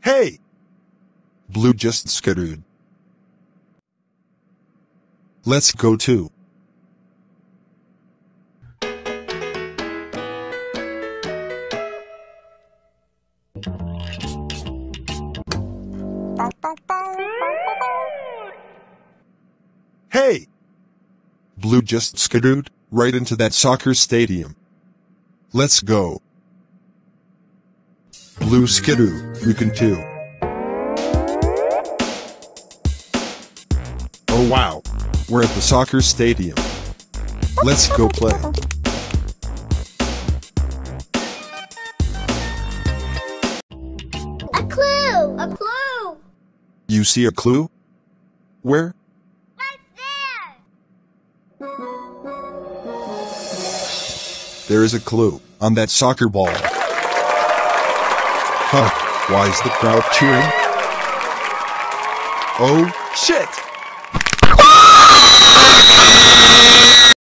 Hey! Blue just skidooed. Let's go too. Hey! Blue just skidooed right into that soccer stadium. Let's go. Blue skidoo, you can too. Oh wow. We're at the soccer stadium. Let's go play. A clue! A clue! You see a clue? Where? There is a clue on that soccer ball. Huh. Why is the crowd cheering? Oh, shit!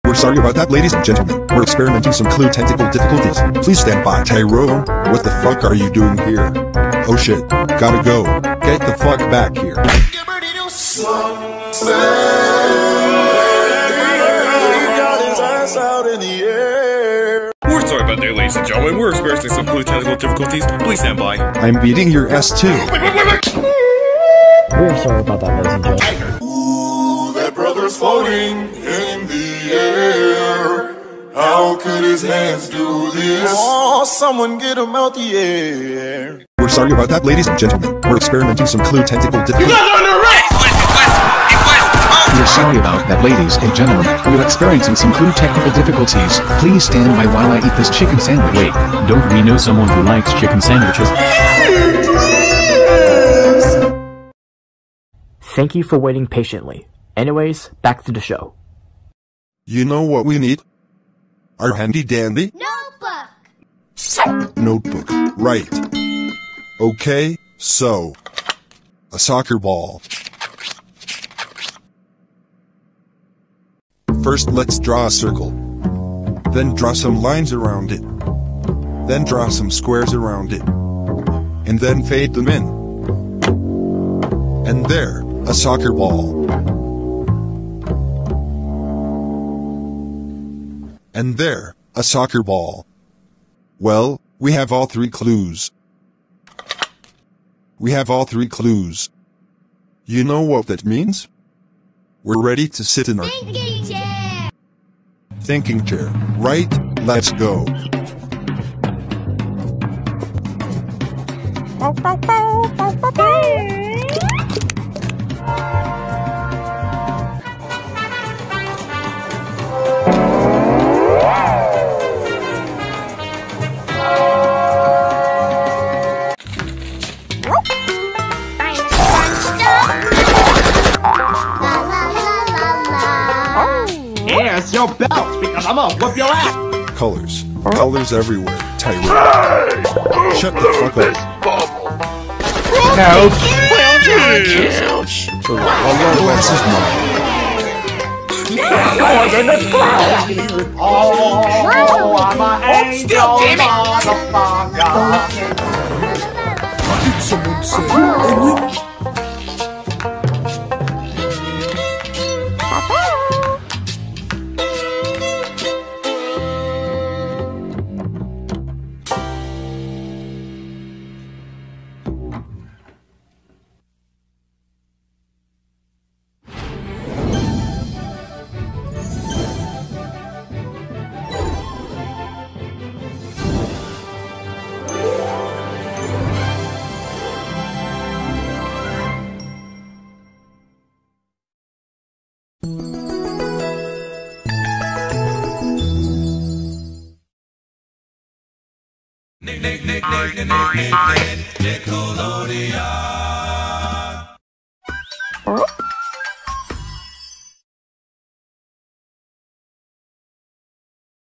We're sorry about that, ladies and gentlemen. We're experimenting some clue technical difficulties. Please stand by. Tyrone, what the fuck are you doing here? Oh shit. Gotta go. Get the fuck back here. About that, ladies and gentlemen. We're experiencing some clue technical difficulties. Please stand by. I'm beating your ass too. We're sorry about that, ladies and gentlemen. Ooh, that brother's floating in the air. How could his hands do this? Oh, someone get him out the air. We're sorry about that, ladies and gentlemen. We're experimenting some clue technical difficulties. We're sorry about that, ladies and gentlemen. We're experiencing some clue technical difficulties. Please stand by while I eat this chicken sandwich. Wait, don't we know someone who likes chicken sandwiches? Thank you for waiting patiently. Anyways, back to the show. You know what we need? Our handy dandy Notebook! notebook. Right. Okay, so. A soccer ball. First, let's draw a circle. Then draw some lines around it. Then draw some squares around it. And then fade them in. And there, a soccer ball. And there, a soccer ball. Well, we have all three clues. We have all three clues. You know what that means? We're ready to sit in our! Thinking chair, right? Let's go. Your belt because I'm gonna whoop your ass. Colors. Colors everywhere. Tyrone. Shut the fuck up. Your ass is mine. Oh, I'm a angel motherfucker. Nick, Nick, Nick, Nick, Nick, Nick, Nickelodeon.